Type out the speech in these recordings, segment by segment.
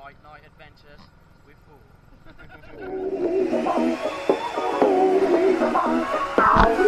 Light Night Adventures with Paul.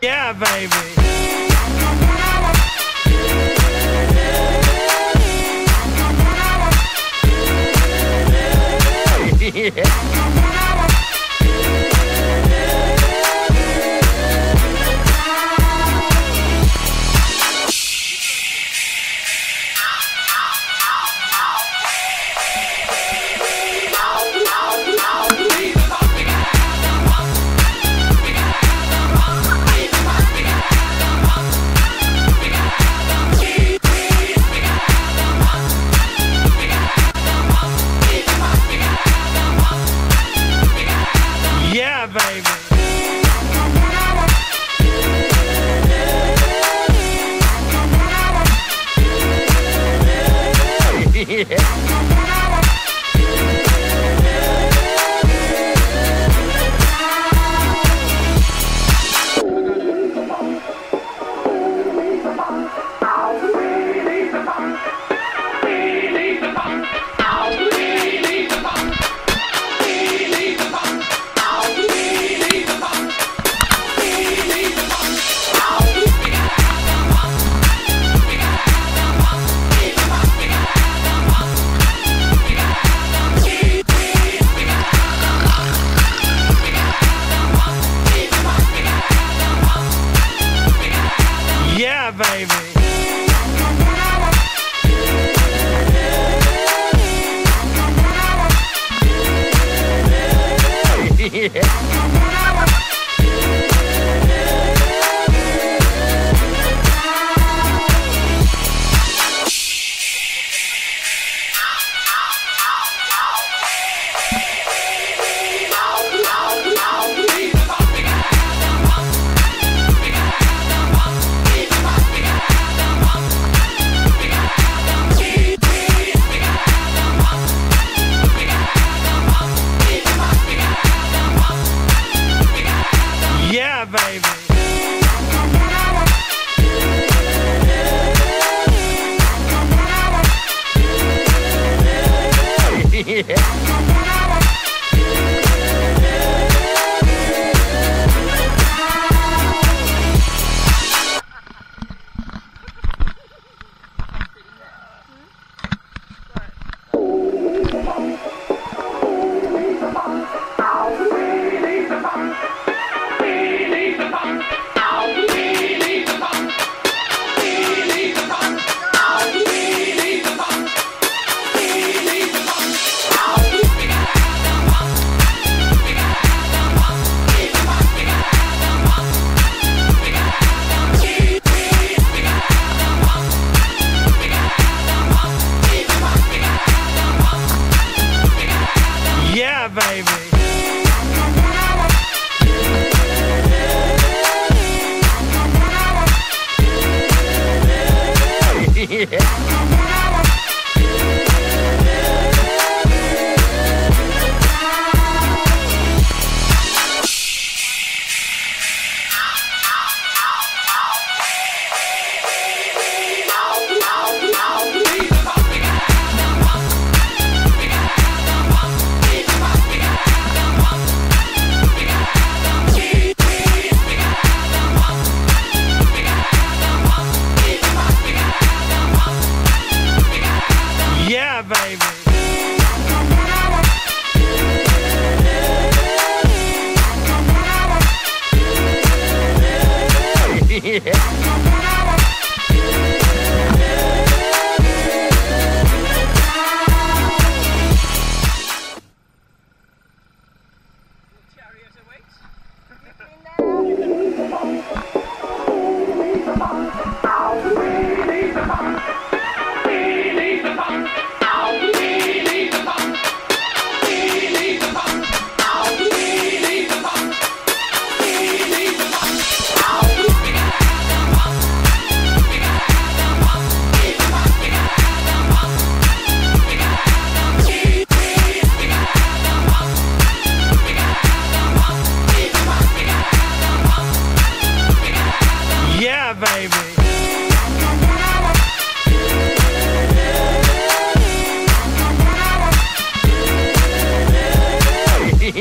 Yeah, baby. yeah. yeah. Yeah. Yeah.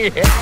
yeah.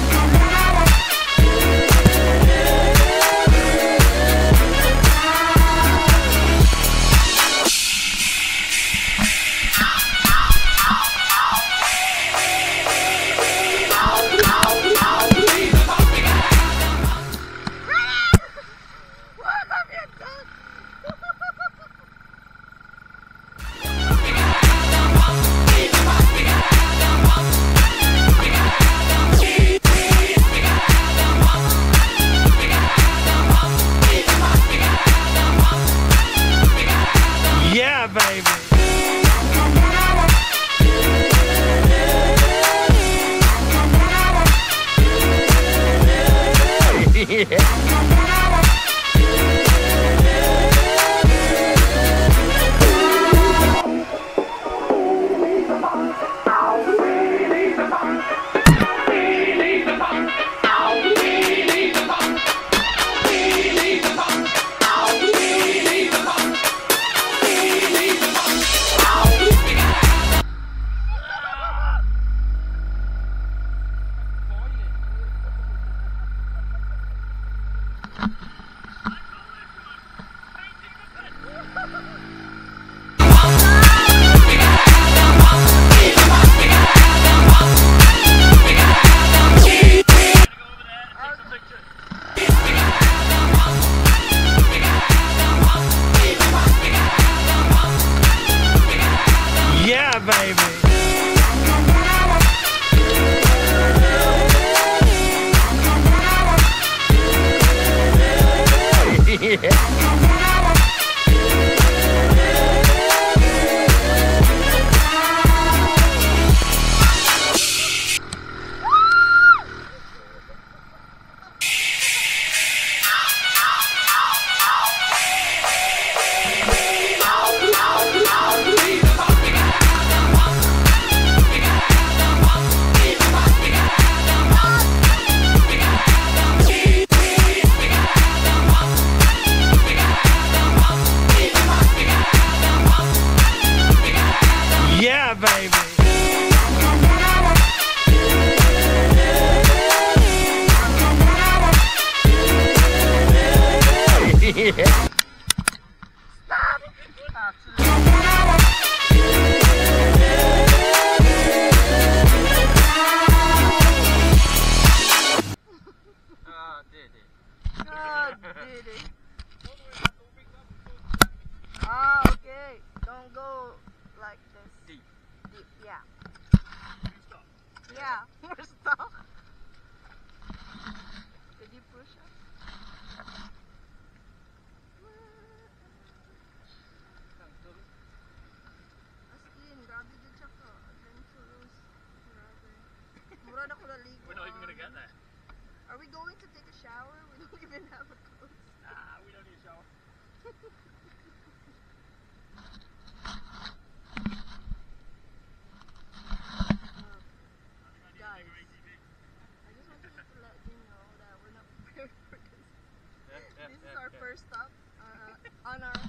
first stop uh, on our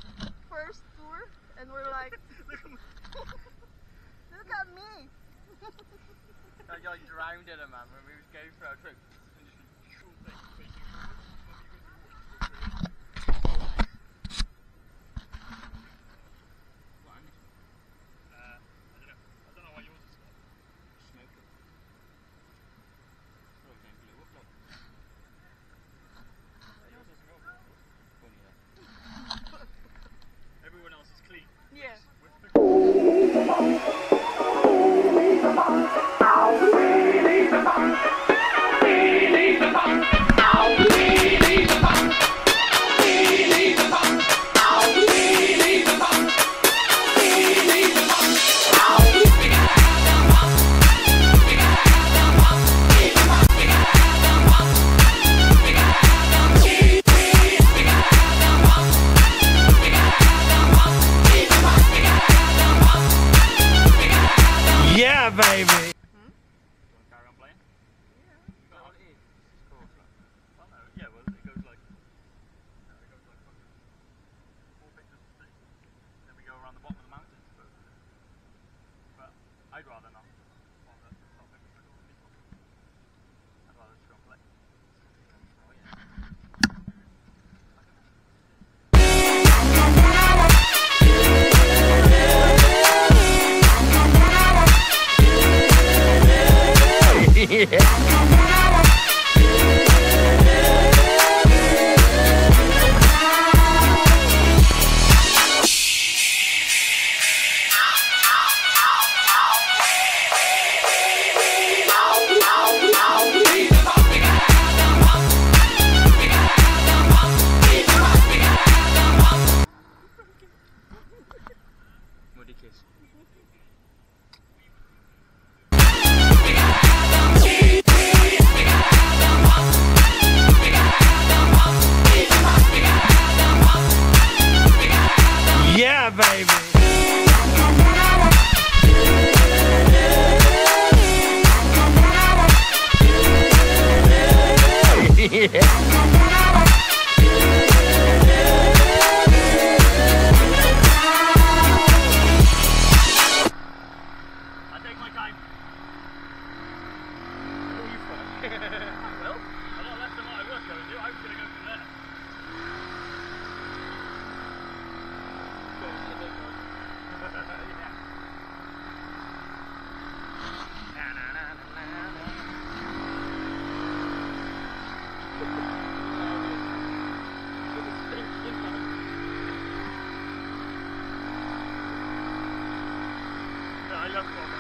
first tour, and we're like, look at me. I got drowned in a man, when we was going for our trip. yeah. That's all.